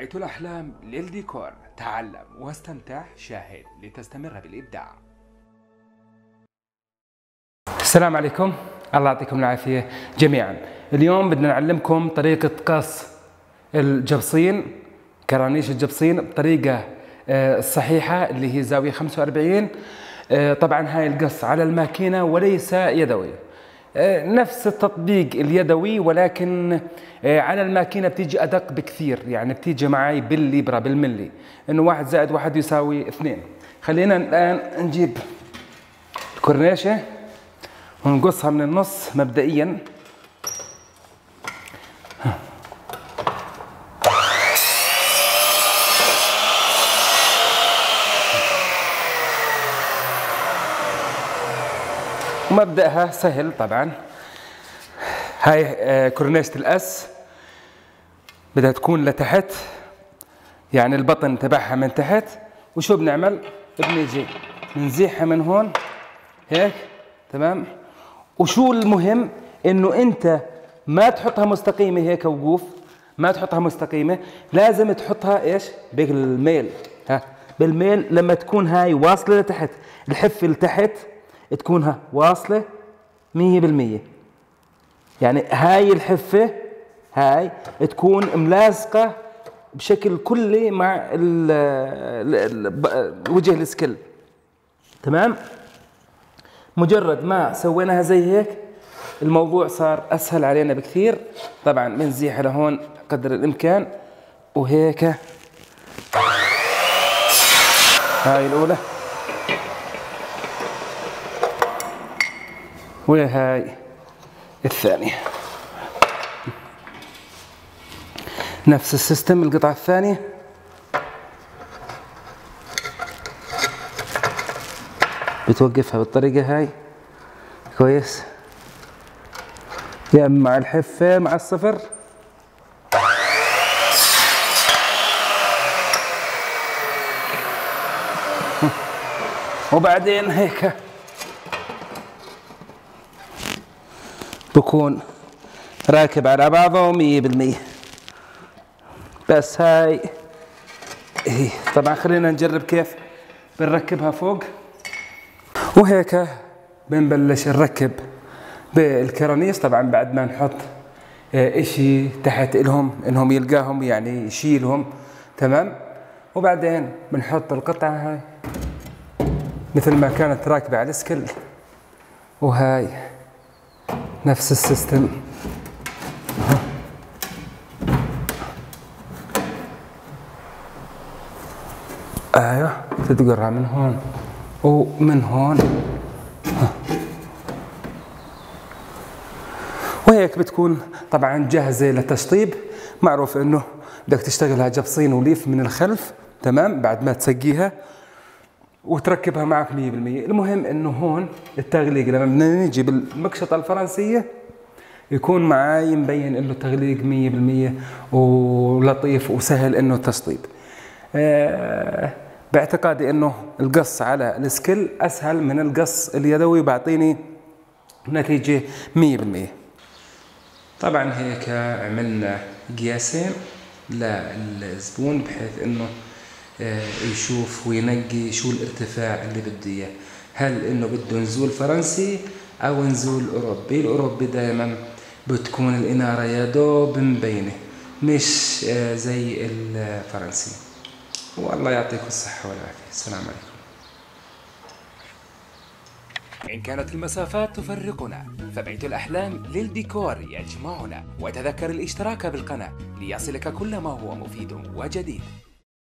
بيت الأحلام للديكور. تعلم واستمتع شاهد لتستمر بالإبداع. السلام عليكم. الله يعطيكم العافية جميعا. اليوم بدنا نعلمكم طريقة قص الجبصين كرانيش الجبصين بطريقة آه، الصحيحة اللي هي زاوية 45 آه، طبعا هاي القص على الماكينة وليس يدوي. آه، نفس التطبيق اليدوي ولكن آه، على الماكينة بتيجي أدق بكثير. يعني بتيجي معي بالليبرا بالملي. إنه واحد زائد واحد يساوي اثنين. خلينا الآن نجيب الكورنيشة ونقصها من النص مبدئيا. ومبدأها سهل طبعا. هاي آه، كورنيشة الأس بدها تكون لتحت. يعني البطن تبعها من تحت. وشو بنعمل؟ بنيجي بنزيحها من هون. هيك؟ تمام؟ وشو المهم؟ إنه أنت ما تحطها مستقيمة هيك وقوف. ما تحطها مستقيمة. لازم تحطها إيش؟ بالميل. ها؟ بالميل لما تكون هاي واصلة لتحت. الحفة لتحت. تكونها واصلة مية بالمية. يعني هاي الحفة هاي تكون ملاصقة بشكل كلي مع ال ال وجه السكيل. تمام؟ مجرد ما سويناها زي هيك الموضوع صار أسهل علينا بكثير. طبعا بنزيح لهون قدر الإمكان. وهيك. هاي الأولى. وهاي الثانية نفس السيستم القطعة الثانية. بتوقفها بالطريقة هاي. كويس. يا مع الحفة مع الصفر. وبعدين هيك. بكون راكب على بعضه مية بالمية. بس هاي هي طبعا خلينا نجرب كيف بنركبها فوق. وهيك بنبلش نركب بالكرانيس طبعا بعد ما نحط آه، إشي تحت إلهم إنهم يلقاهم يعني يشيلهم تمام؟ وبعدين بنحط القطعة هاي مثل ما كانت راكبة على السكل وهاي. نفس السيستم. أيوه تتقرع من هون ومن هون. وهيك بتكون طبعا جاهزة للتشطيب. معروف إنه بدك تشتغلها جبصين وليف من الخلف تمام؟ بعد ما تسقيها وتركبها معك 100% المهم إنه هون التغليق لما بدنا نيجي بالمكشطة الفرنسية يكون معاي مبين إنه تغليق 100% ولطيف وسهل إنه تشطيب آه باعتقادي إنه القص على السكيل أسهل من القص اليدوي بعطيني نتيجة 100% طبعا هيك عملنا قياسين للزبون بحيث إنه يشوف وينقي شو الارتفاع اللي بده إياه. هل إنه بده نزول فرنسي أو نزول أوروبي؟ الأوروبي دائما بتكون الإنارة يا دوب مبينة مش آه، زي الفرنسي. والله يعطيكم الصحة والعافية. السلام عليكم. إن كانت المسافات تفرقنا فبيت الأحلام للديكور يجمعنا. وتذكر الاشتراك بالقناة ليصلك كل ما هو مفيد وجديد.